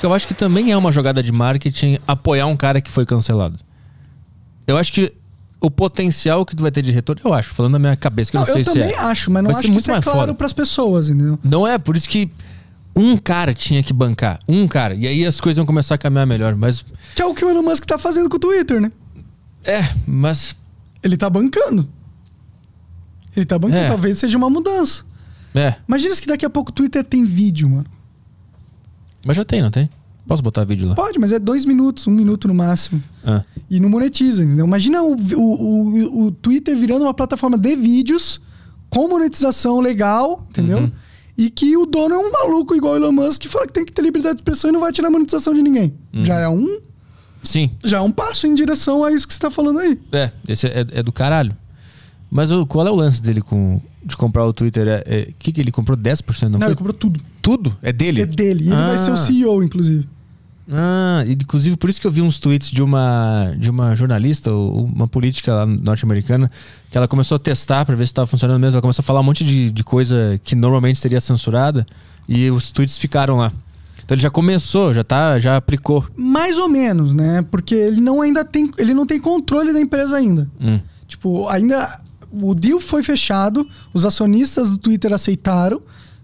Porque eu acho que também é uma jogada de marketing apoiar um cara que foi cancelado. Eu acho que o potencial que tu vai ter de retorno, eu acho, falando na minha cabeça, que eu não, Não, sei eu se também é. acho, mas não Vai ser acho que muito isso é mais claro foda. pras pessoas, entendeu? Não é, por isso que um cara tinha que bancar. Um cara. E aí as coisas vão começar a caminhar melhor. Mas. Que é o que o Elon Musk tá fazendo com o Twitter, né? É, mas. Ele tá bancando. Ele tá bancando. É. Talvez seja uma mudança. É. Imagina se que daqui a pouco o Twitter tem vídeo, mano. Mas já tem, não tem? Posso botar vídeo lá? Pode, mas é dois minutos, um minuto no máximo. Ah. E não monetiza, entendeu? Imagina o, o, o, o Twitter virando uma plataforma de vídeos com monetização legal, entendeu? Uhum. E que o dono é um maluco igual o Elon Musk que fala que tem que ter liberdade de expressão e não vai tirar monetização de ninguém. Uhum. Já é um Sim. já é um passo em direção a isso que você tá falando aí. É, esse é, é do caralho. Mas o, qual é o lance dele com, de comprar o Twitter? O é, é, que, que ele comprou? 10%? Não, Não, foi? ele comprou tudo. Tudo? É dele? É dele. E ele vai ser o Ah. CEO, inclusive. Ah, inclusive por isso que eu vi uns tweets de uma, de uma jornalista, uma política lá norte-americana, que ela começou a testar pra ver se estava funcionando mesmo. Ela começou a falar um monte de, de coisa que normalmente seria censurada e os tweets ficaram lá. Então ele já começou, já tá, já aplicou. Mais ou menos, né? Porque ele não ainda tem, ele não tem controle da empresa ainda. Hum. Tipo, ainda o deal foi fechado, os acionistas do Twitter aceitaram,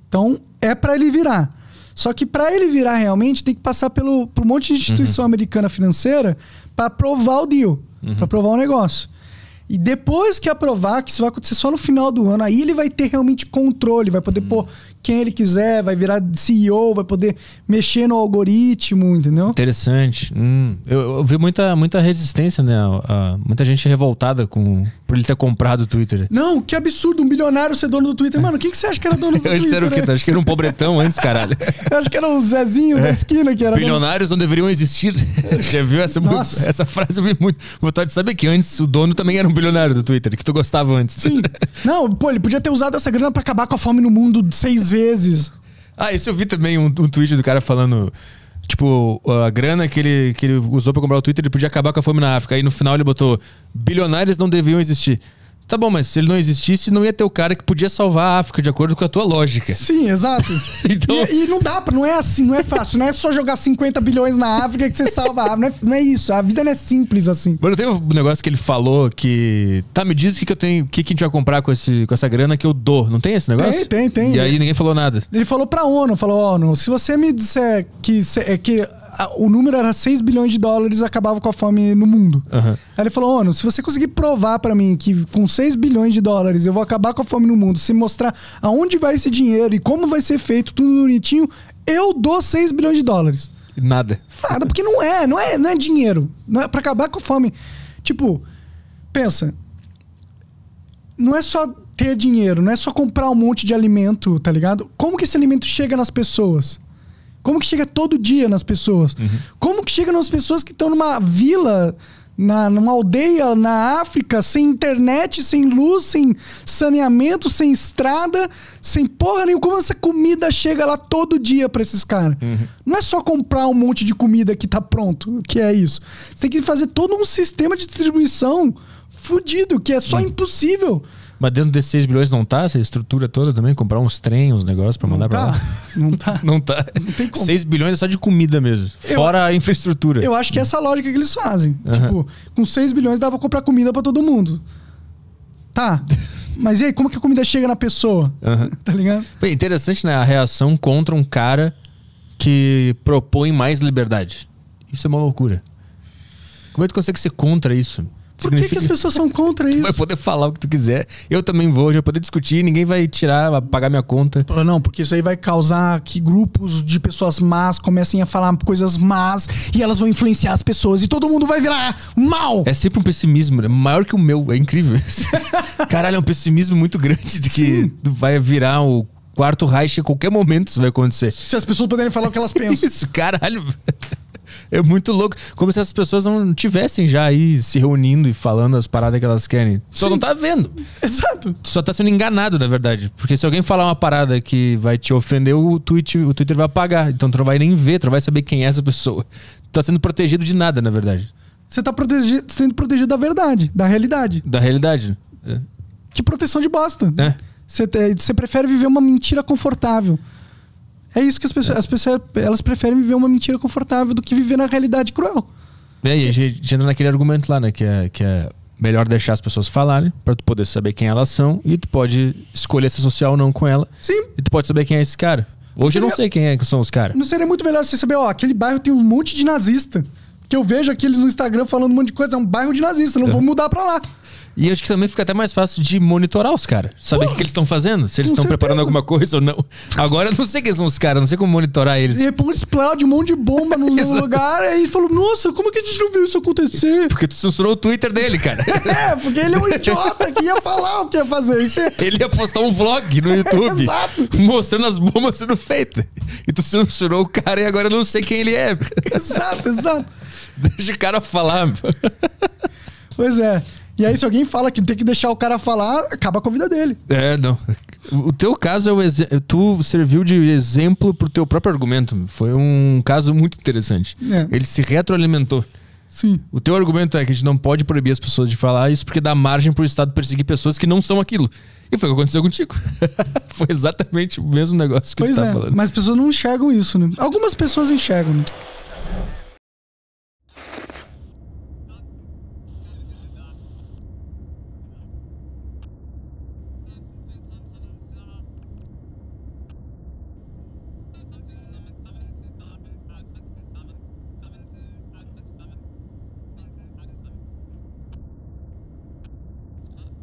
então é pra ele virar. Só que pra ele virar realmente tem que passar pelo por um monte de instituição americana financeira pra aprovar o deal, pra aprovar o negócio. E depois que aprovar, que isso vai acontecer só no final do ano, aí ele vai ter realmente controle, vai poder pôr quem ele quiser, vai virar CEO, vai poder mexer no algoritmo, entendeu? Interessante. Hum. Eu, eu vi muita, muita resistência, né? a- muita gente revoltada com, ele ter comprado o Twitter. Não, que absurdo, um bilionário ser dono do Twitter. Mano, quem que você acha que era dono do Twitter? Antes era o quê? né? Acho que era um pobretão antes, caralho. Eu acho que era o Zezinho da esquina que era dono. Bilionários não deveriam existir. Já viu essa, Nossa. essa frase? Eu vi muito. Vontade de saber que antes o dono também era um bilionário do Twitter, que tu gostava antes. Sim. Não, pô, ele podia ter usado essa grana pra acabar com a fome no mundo seis vezes. Ah, isso eu vi também um, um tweet do cara falando. Tipo, a grana que ele, que ele usou pra comprar o Twitter, ele podia acabar com a fome na África. Aí no final ele botou: bilionários não deviam existir. Tá bom, mas se ele não existisse, não ia ter o cara que podia salvar a África, de acordo com a tua lógica. Sim, exato. Então- E, e não dá, pra- não é assim, não é fácil. Não é só jogar 50 bilhões na África que você salva a África. Não é, não é isso. A vida não é simples assim. Mano, tem um negócio que ele falou que. Tá, me diz o que, que eu tenho. O que, que a gente vai comprar com, esse, com essa grana que eu dou. Não tem esse negócio? Tem, tem, tem. E aí ninguém falou nada. Ele falou pra ONU, falou, ONU, se você me disser que, é que a- o número era 6 bilhões de dólares, acabava com a fome no mundo. Aham. Aí ele falou, ONU, se você conseguir provar pra mim que com 6 bilhões de dólares eu vou acabar com a fome no mundo, se mostrar aonde vai esse dinheiro e como vai ser feito, tudo bonitinho, eu dou 6 bilhões de dólares. Nada. Nada, porque não é, não é, não é dinheiro. Não é para acabar com a fome. Tipo, pensa. Não é só ter dinheiro, não é só comprar um monte de alimento, tá ligado? Como que esse alimento chega nas pessoas? Como que chega todo dia nas pessoas? Como que chega nas pessoas que estão numa vila, na, numa aldeia na África, sem internet, sem luz, sem saneamento, sem estrada, sem porra nenhuma? Como essa comida chega lá todo dia pra esses caras? Não é só comprar um monte de comida que tá pronto, que é isso. Você tem que fazer todo um sistema de distribuição fudido, que é só impossível. Mas dentro desses 6 bilhões não tá essa estrutura toda também? Comprar uns trem, uns negócios pra mandar Não pra tá? lá? Não tá. Não tá. tem como. 6 bilhões é só de comida mesmo. Eu- Fora a infraestrutura. Eu acho que é essa lógica que eles fazem. Aham. Tipo, com 6 bilhões dá pra comprar comida pra todo mundo. Tá. Mas e aí, como que a comida chega na pessoa? Aham. Tá ligado? Bem, interessante, né? A reação contra um cara que propõe mais liberdade. Isso é uma loucura. Como é que tu consegue ser contra isso? Por que, que as pessoas são contra Tu vai isso? poder falar o que tu quiser. Eu também vou, já vou poder discutir, ninguém vai tirar, pagar minha conta. Não, porque isso aí vai causar que grupos de pessoas más comecem a falar coisas más e elas vão influenciar as pessoas e todo mundo vai virar mal. É sempre um pessimismo, né? maior que o meu, é incrível. Caralho, é um pessimismo muito grande de que tu vai virar o quarto Reich a qualquer momento isso vai acontecer. Se as pessoas puderem falar o que elas pensam. Isso, caralho. É muito louco. Como se essas pessoas não tivessem já aí se reunindo e falando as paradas que elas querem. Só Sim. não tá vendo. Exato. Só tá sendo enganado, na verdade. Porque se alguém falar uma parada que vai te ofender, o, tweet, o Twitter vai apagar. Então tu não vai nem ver, tu não vai saber quem é essa pessoa. Tu tá sendo protegido de nada, na verdade. Você tá protegi- sendo protegido da verdade, da realidade. Da realidade. É. Que proteção de bosta. É. Você prefere viver uma mentira confortável. É isso que as pessoas, as pessoas elas preferem viver uma mentira confortável do que viver na realidade cruel. É, e a gente entra naquele argumento lá, né? Que é, que é melhor deixar as pessoas falarem pra tu poder saber quem elas são e tu pode escolher se associar ou não com ela. Sim. E tu pode saber quem é esse cara. Hoje eu não sei quem é que são os caras. Não seria muito melhor você saber, ó, aquele bairro tem um monte de nazista. Que eu vejo aqueles no Instagram falando um monte de coisa, é um bairro de nazista, não vou mudar pra lá. E acho que também fica até mais fácil de monitorar os caras. Saber o que, que eles estão fazendo. Se eles estão preparando alguma coisa ou não. Agora eu não sei quem são os caras, não sei como monitorar eles. De repente explode um monte de bomba no, lugar, ele falou, nossa, como que a gente não viu isso acontecer? Porque tu censurou o Twitter dele, cara. É, porque ele é um idiota que ia falar o que ia fazer. Isso é... Ele ia postar um vlog no YouTube Exato. mostrando as bombas sendo feitas. E tu censurou o cara e agora eu não sei quem ele é. Exato, exato. Deixa o cara falar. Pois é. E aí, se alguém fala que tem que deixar o cara falar, acaba com a vida dele. É, não. O teu caso é o exe- tu serviu de exemplo pro teu próprio argumento. Foi um caso muito interessante. É. Ele se retroalimentou. Sim. O teu argumento é que a gente não pode proibir as pessoas de falar isso porque dá margem pro Estado perseguir pessoas que não são aquilo. E foi o que aconteceu contigo. foi exatamente o mesmo negócio que Pois tu tá é. falando. Mas as pessoas não enxergam isso, né? Algumas pessoas enxergam, né?